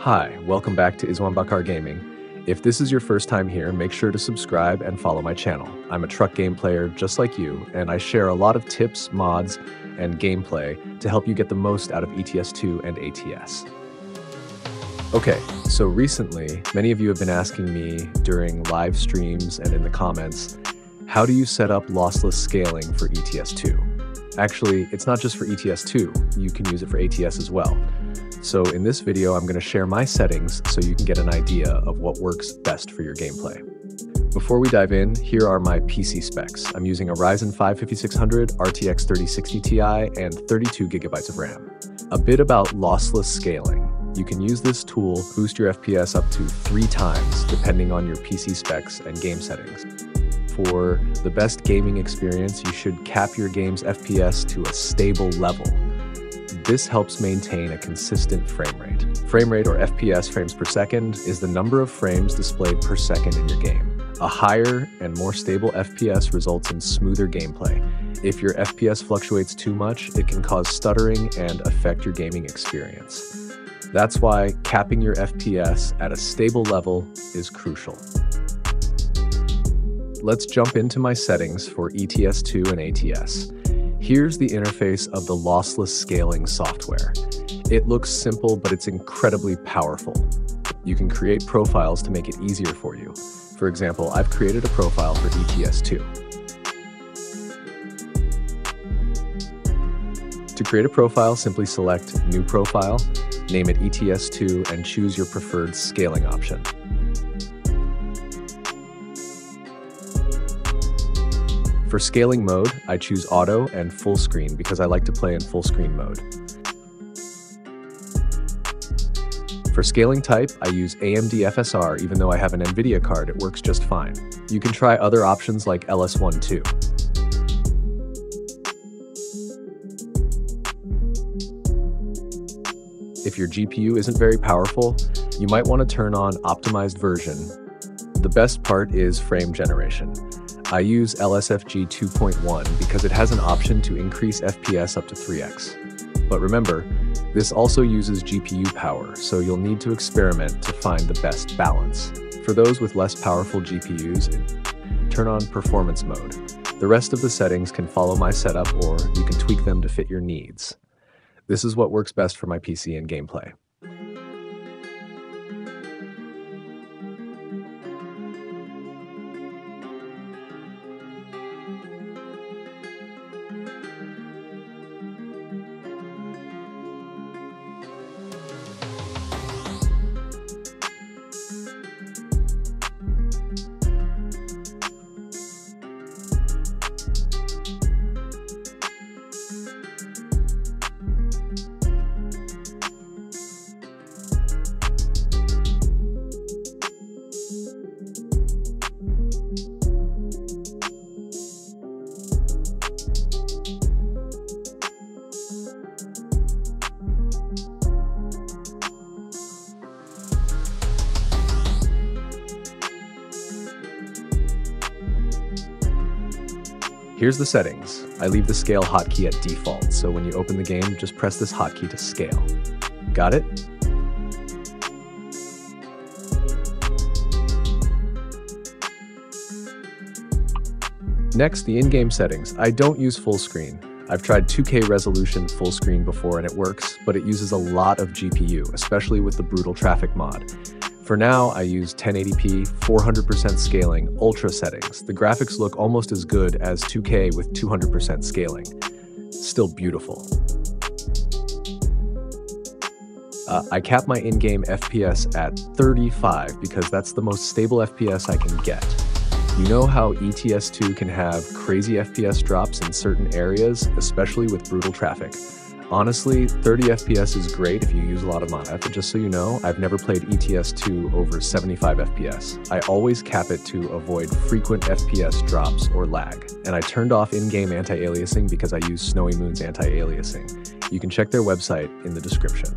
Hi, welcome back to Izuan Bakar Gaming. If this is your first time here, make sure to subscribe and follow my channel. I'm a truck game player just like you, and I share a lot of tips, mods, and gameplay to help you get the most out of ETS2 and ATS. Okay, so recently, many of you have been asking me during live streams and in the comments, how do you set up lossless scaling for ETS2? Actually, it's not just for ETS2, you can use it for ATS as well. So in this video, I'm going to share my settings so you can get an idea of what works best for your gameplay. Before we dive in, here are my PC specs. I'm using a Ryzen 5 5600, RTX 3060 Ti, and 32 gigabytes of RAM. A bit about lossless scaling. You can use this tool boost your FPS up to three times depending on your PC specs and game settings. For the best gaming experience, you should cap your game's FPS to a stable level this helps maintain a consistent frame rate. Frame rate, or FPS frames per second, is the number of frames displayed per second in your game. A higher and more stable FPS results in smoother gameplay. If your FPS fluctuates too much, it can cause stuttering and affect your gaming experience. That's why capping your FPS at a stable level is crucial. Let's jump into my settings for ETS2 and ATS. Here's the interface of the lossless scaling software. It looks simple, but it's incredibly powerful. You can create profiles to make it easier for you. For example, I've created a profile for ETS2. To create a profile, simply select New Profile, name it ETS2, and choose your preferred scaling option. For scaling mode, I choose auto and full screen because I like to play in full screen mode. For scaling type, I use AMD FSR even though I have an NVIDIA card, it works just fine. You can try other options like LS1 too. If your GPU isn't very powerful, you might want to turn on optimized version. The best part is frame generation. I use LSFG 2.1 because it has an option to increase FPS up to 3x. But remember, this also uses GPU power, so you'll need to experiment to find the best balance. For those with less powerful GPUs, turn on performance mode. The rest of the settings can follow my setup or you can tweak them to fit your needs. This is what works best for my PC and gameplay. Here's the settings. I leave the scale hotkey at default, so when you open the game, just press this hotkey to scale. Got it? Next, the in-game settings. I don't use full screen. I've tried 2K resolution full screen before and it works, but it uses a lot of GPU, especially with the Brutal Traffic mod. For now, I use 1080p, 400% scaling, ultra settings. The graphics look almost as good as 2K with 200% scaling. Still beautiful. Uh, I cap my in-game FPS at 35 because that's the most stable FPS I can get. You know how ETS2 can have crazy FPS drops in certain areas, especially with brutal traffic. Honestly, 30 FPS is great if you use a lot of mana, but just so you know, I've never played ETS2 over 75 FPS. I always cap it to avoid frequent FPS drops or lag. And I turned off in-game anti-aliasing because I use Snowymoon's anti-aliasing. You can check their website in the description.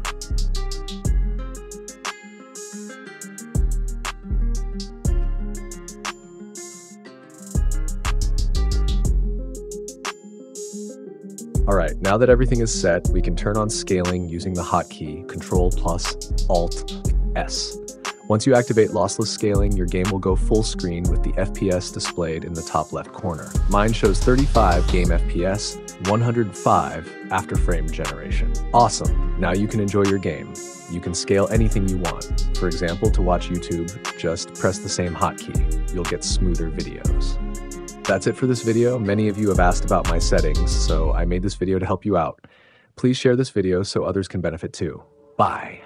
All right, now that everything is set, we can turn on scaling using the hotkey Control plus Alt S. Once you activate lossless scaling, your game will go full screen with the FPS displayed in the top left corner. Mine shows 35 game FPS, 105 after frame generation. Awesome! Now you can enjoy your game. You can scale anything you want. For example, to watch YouTube, just press the same hotkey. You'll get smoother videos. That's it for this video. Many of you have asked about my settings, so I made this video to help you out. Please share this video so others can benefit too. Bye.